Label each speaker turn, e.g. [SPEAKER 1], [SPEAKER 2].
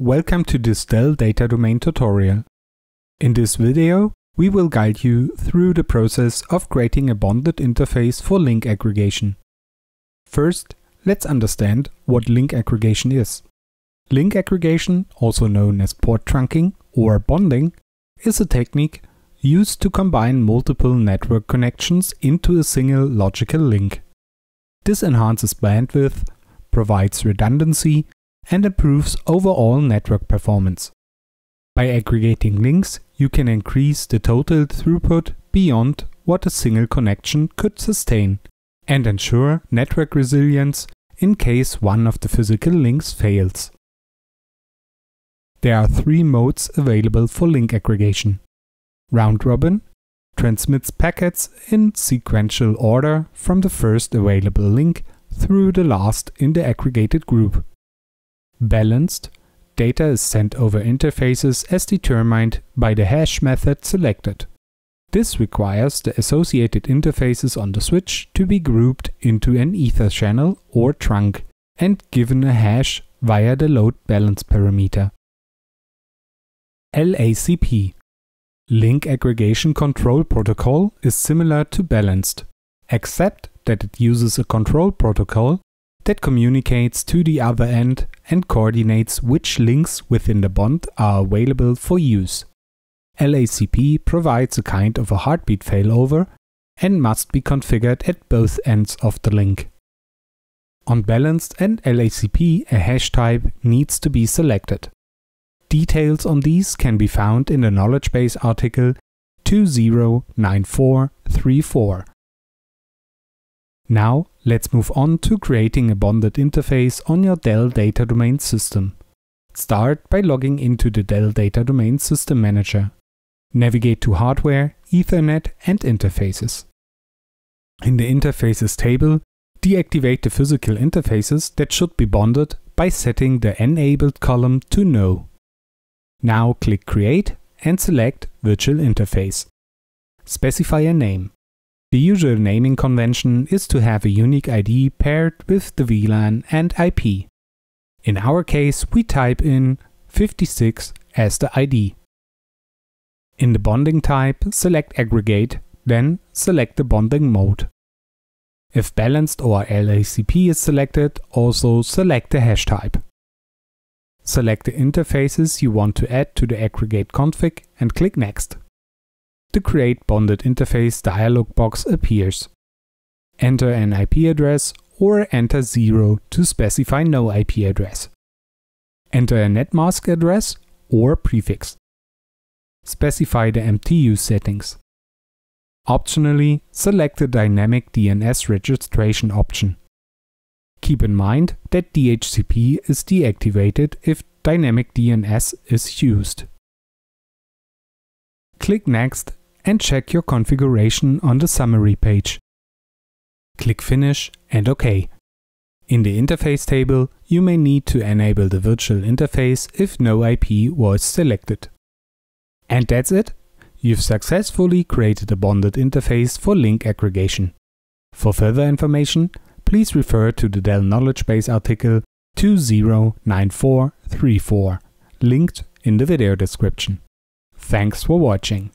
[SPEAKER 1] welcome to this Dell Data Domain tutorial. In this video, we will guide you through the process of creating a bonded interface for link aggregation. First, let's understand what link aggregation is. Link aggregation, also known as port trunking or bonding, is a technique used to combine multiple network connections into a single logical link. This enhances bandwidth, provides redundancy, and improves overall network performance. By aggregating links, you can increase the total throughput beyond what a single connection could sustain and ensure network resilience in case one of the physical links fails. There are three modes available for link aggregation. Round robin transmits packets in sequential order from the first available link through the last in the aggregated group. Balanced data is sent over interfaces as determined by the hash method selected. This requires the associated interfaces on the switch to be grouped into an ether channel or trunk and given a hash via the load balance parameter. LACP Link Aggregation Control Protocol is similar to Balanced, except that it uses a control protocol that communicates to the other end and coordinates which links within the bond are available for use. LACP provides a kind of a heartbeat failover and must be configured at both ends of the link. On balanced and LACP, a hash type needs to be selected. Details on these can be found in the knowledge base article 209434. Now let's move on to creating a bonded interface on your Dell Data Domain system. Start by logging into the Dell Data Domain System Manager. Navigate to Hardware, Ethernet and Interfaces. In the Interfaces table, deactivate the physical interfaces that should be bonded by setting the Enabled column to No. Now click Create and select Virtual Interface. Specify a name. The usual naming convention is to have a unique ID paired with the VLAN and IP. In our case, we type in 56 as the ID. In the bonding type, select Aggregate, then select the bonding mode. If balanced or LACP is selected, also select the hash type. Select the interfaces you want to add to the aggregate config and click Next the Create Bonded Interface dialog box appears. Enter an IP address or enter 0 to specify no IP address. Enter a netmask address or prefix. Specify the MTU settings. Optionally, select the Dynamic DNS registration option. Keep in mind that DHCP is deactivated if Dynamic DNS is used. Click Next and check your configuration on the summary page. Click Finish and OK. In the interface table, you may need to enable the virtual interface if no IP was selected. And that's it! You've successfully created a bonded interface for link aggregation. For further information, please refer to the Dell Knowledge Base article 209434, linked in the video description. Thanks for watching.